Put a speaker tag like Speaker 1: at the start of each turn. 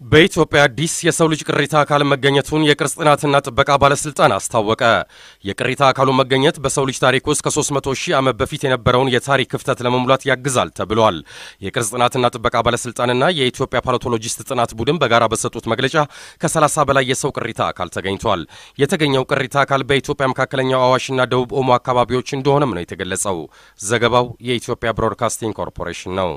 Speaker 1: በኢትዮጵያ አዲስ የሰው ልጅ ቅሪታ አካል መገኘቱን የቅርስ ጥናትና ጥበቃ ባለስልጣን አስታወቀ። የቅሪታ አካሉ መገኘት በሰው ልጅ ታሪክ ውስጥ ከ300 ሺህ ዓመት በፊት የነበረውን የታሪክ ክፍተት ለመሙላት ያግዛል ተብሏል። የቅርስ ጥናትና ጥበቃ ባለስልጣንና የኢትዮጵያ ፓሎቶሎጂስት ጥናት ቡድን በጋራ በሰጡት መግለጫ ከ30 በላይ የሰው ቅሪታ አካል ተገኝቷል። የተገኘው ቅሪታ አካል በኢትዮጵያ መካከለኛው አዋሽና ደቡብ ኦሞ አካባቢዎች እንደሆነም ነው የተገለጸው። ዘገባው የኢትዮጵያ ብሮድካስቲንግ ኮርፖሬሽን ነው።